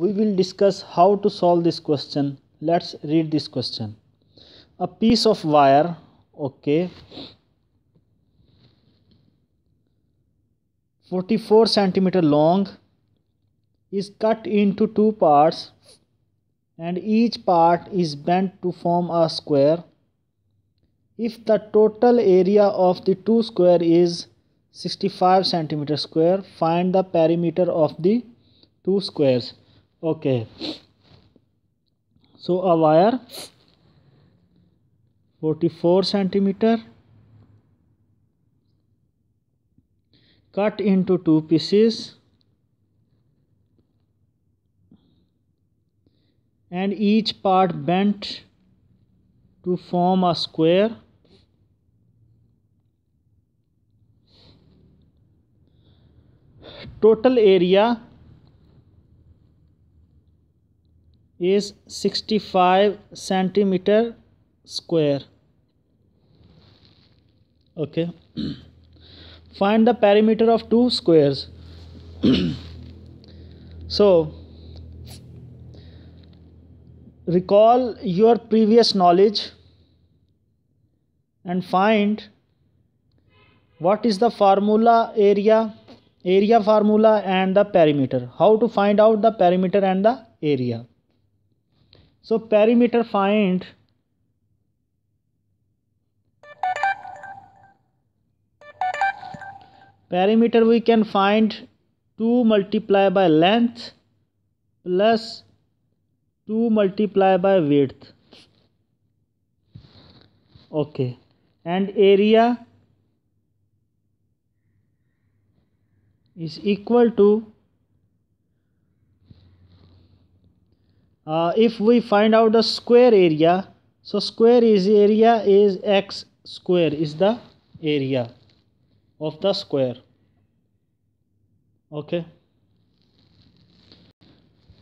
we will discuss how to solve this question. Let's read this question. A piece of wire okay 44 centimeter long is cut into two parts and each part is bent to form a square. If the total area of the two square is 65 centimeter square find the perimeter of the two squares okay. So a wire 44 centimeter cut into two pieces and each part bent to form a square. Total area is 65 centimeter square. Okay. Find the perimeter of two squares. So recall your previous knowledge and find what is the formula area area formula and the perimeter. How to find out the perimeter and the area so perimeter find perimeter we can find 2 multiply by length plus 2 multiply by width. Okay. And area is equal to uh, if we find out the square area so square is area is x square is the area of the square. Okay.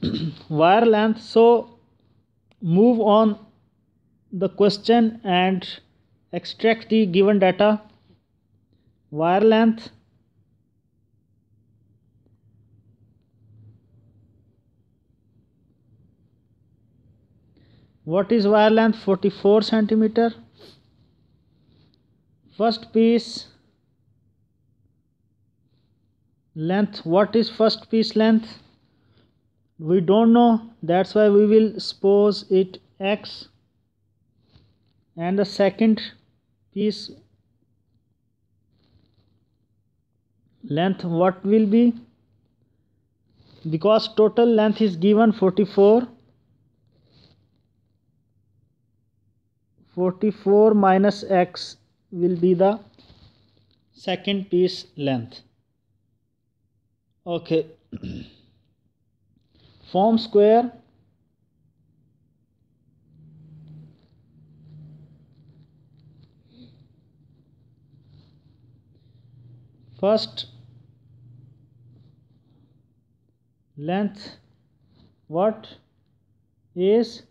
Wire length so move on the question and extract the given data. Wire length what is wire length? 44 centimeter. First piece length. What is first piece length? We don't know. That's why we will suppose it x. And the second piece length what will be? Because total length is given 44 44 minus x will be the second piece length. Okay. Form square. First length what is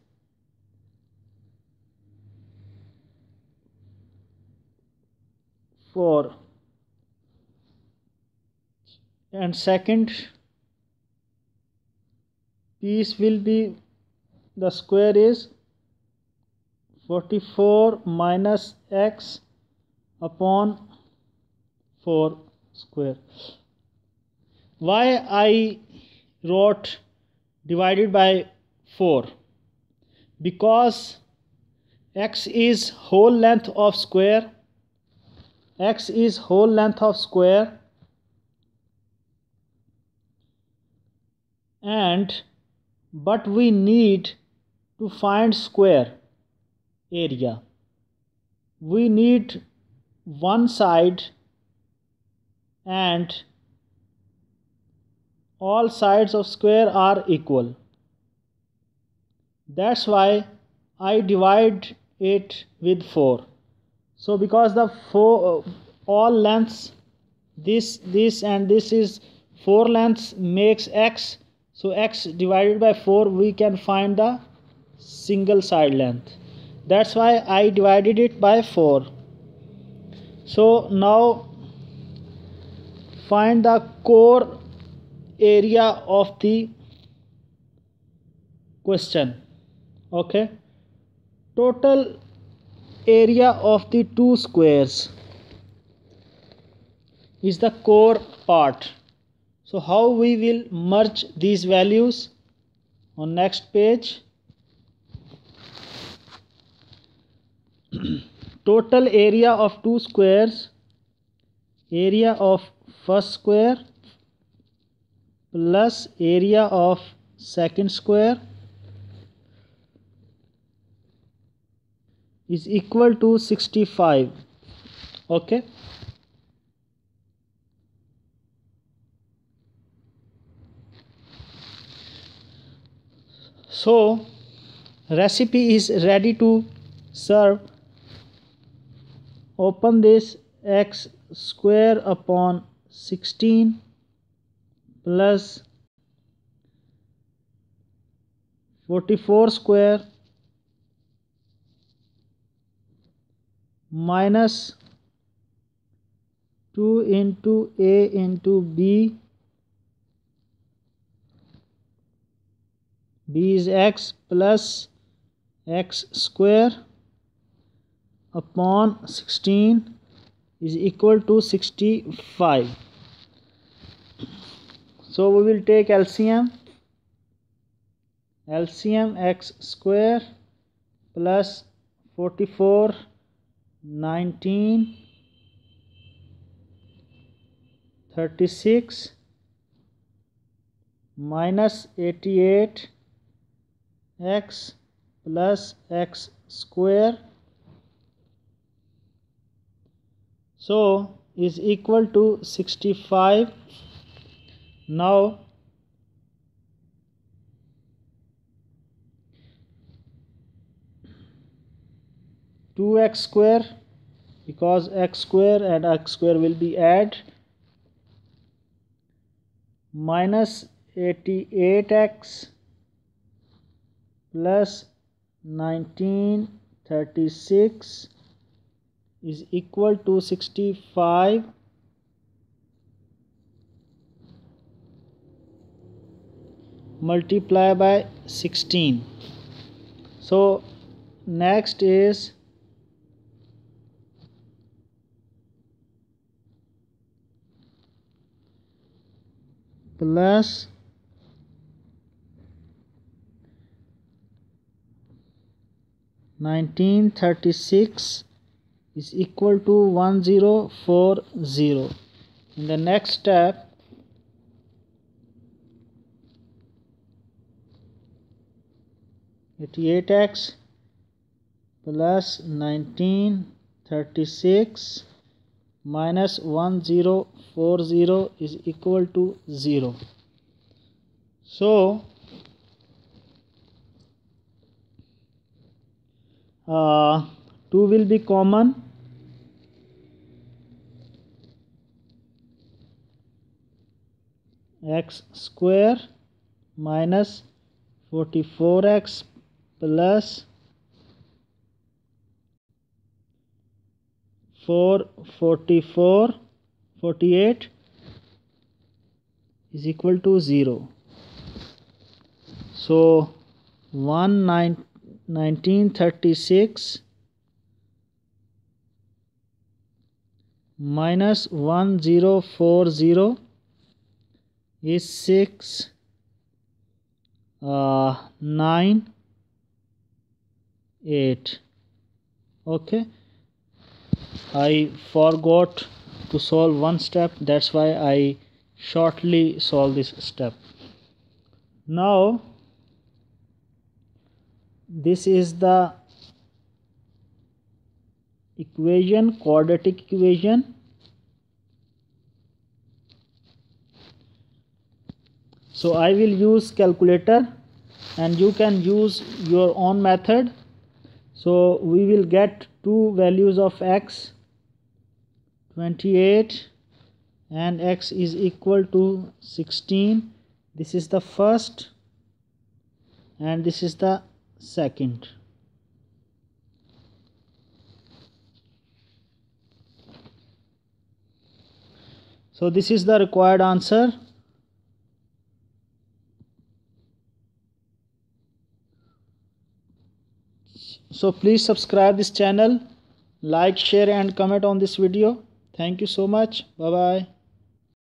and second piece will be the square is 44 minus x upon 4 square. Why I wrote divided by 4 because x is whole length of square x is whole length of square and but we need to find square area. We need one side and all sides of square are equal. That's why I divide it with 4 so because the four uh, all lengths this this and this is 4 lengths makes x. So x divided by 4 we can find the single side length. That's why I divided it by 4 so now find the core area of the question. Okay? Total area of the two squares is the core part. So how we will merge these values on next page? Total area of two squares area of first square plus area of second square is equal to 65 okay? So recipe is ready to serve. Open this x square upon 16 plus 44 square minus 2 into a into b. B is x plus x square upon 16 is equal to 65 so we will take LCM LCM x square plus 44 19 36 minus 88 x plus x square. So is equal to 65 now 2x square because x square and x square will be add minus 88x plus 1936 is equal to 65 multiply by 16 so next is plus Nineteen thirty six is equal to one zero four zero. In the next step, eighty eight x plus nineteen thirty six minus 1040 is equal to 0 so uh, 2 will be common. X square minus 44x plus 4 44 48 is equal to 0 so 1 9, 1936 minus 1040 is 6 uh, 9 8 okay I forgot to solve one step that's why I shortly solve this step. Now this is the equation quadratic equation. So I will use calculator and you can use your own method so we will get two values of x 28 and x is equal to 16 this is the first and this is the second. So this is the required answer so please subscribe this channel like share and comment on this video. Thank you so much. Bye bye